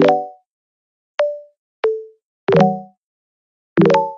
Thank you